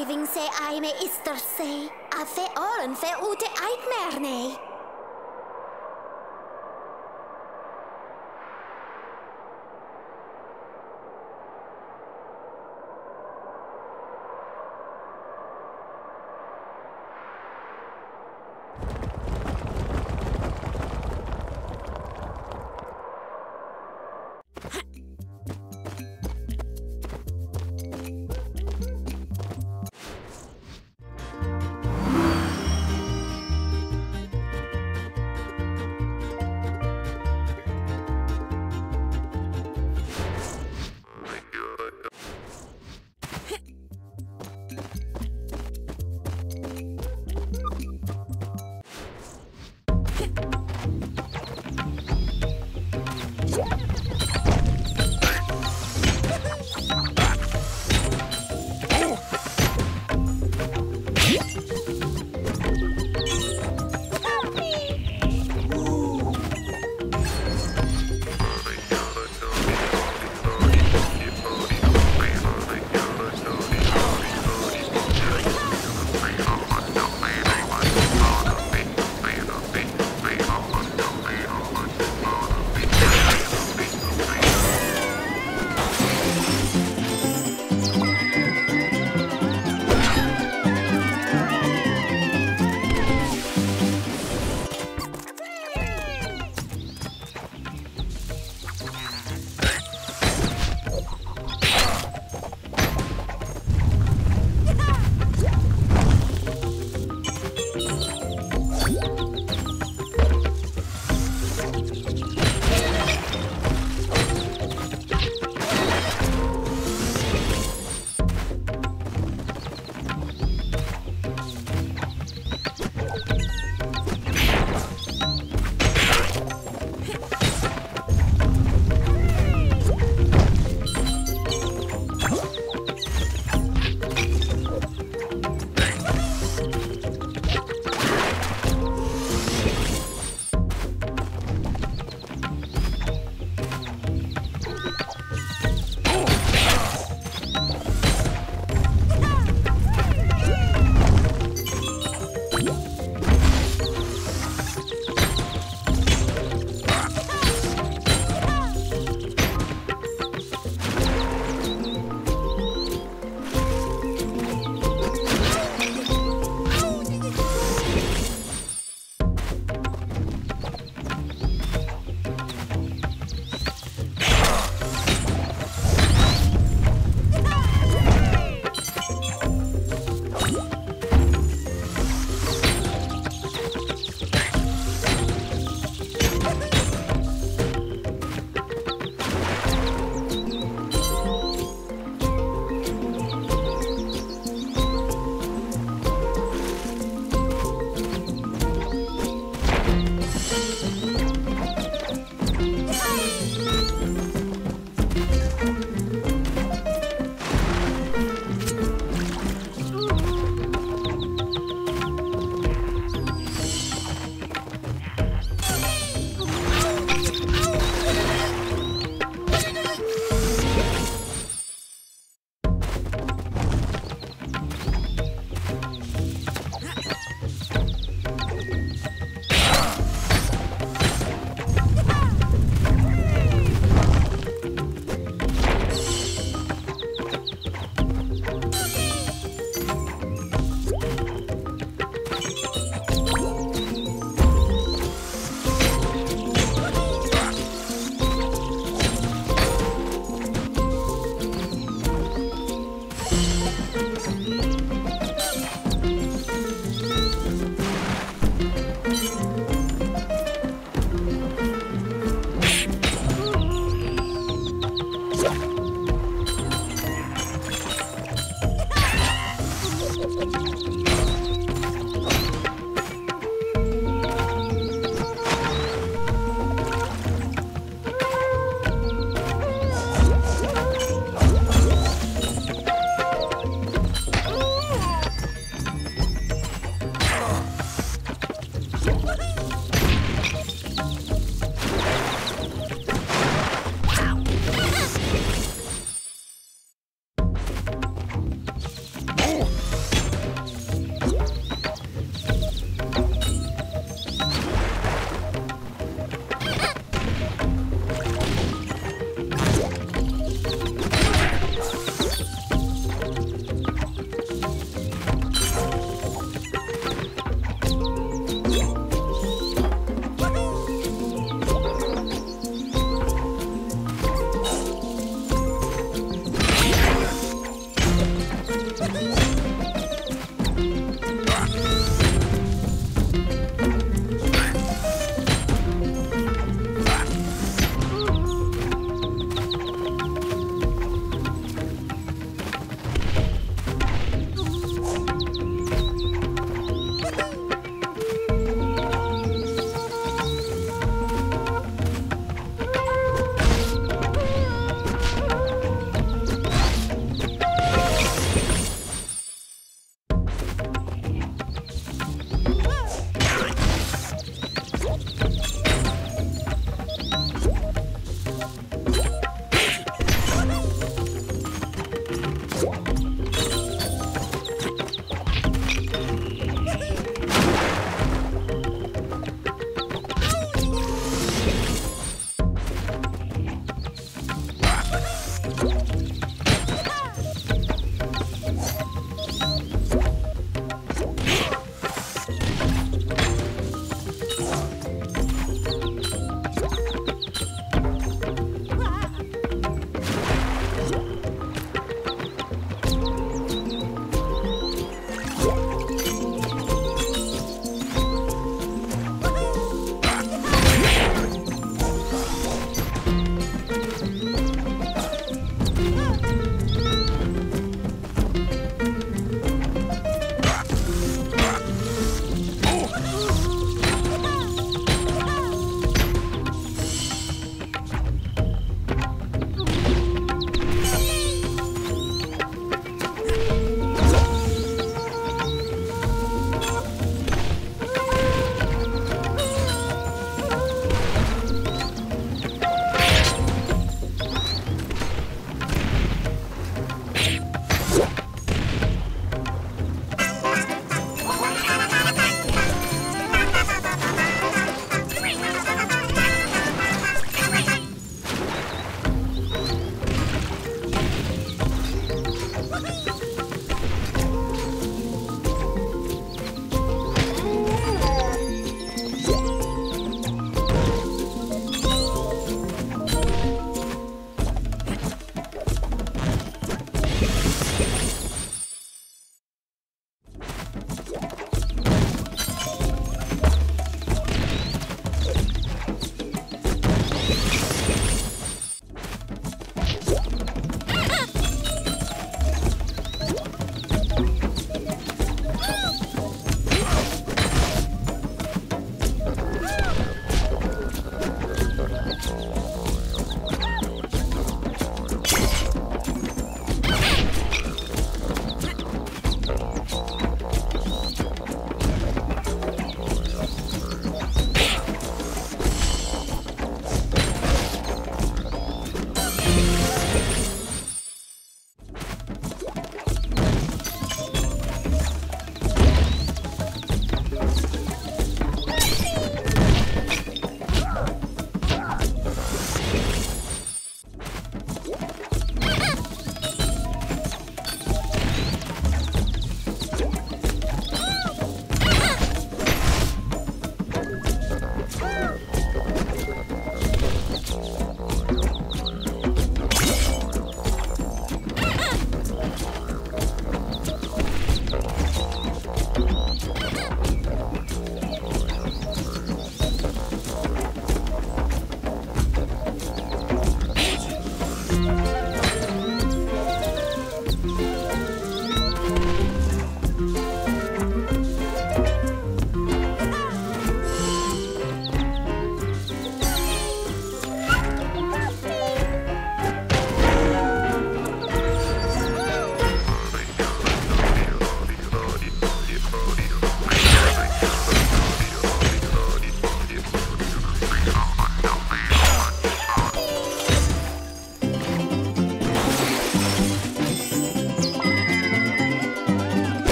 eving se aime ister se, a fe oren fe ute eitmerne.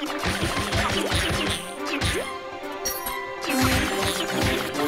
Thank you.